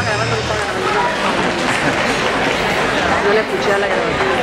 estaba grabando, yo estaba grabando. No le escuché a la grabación.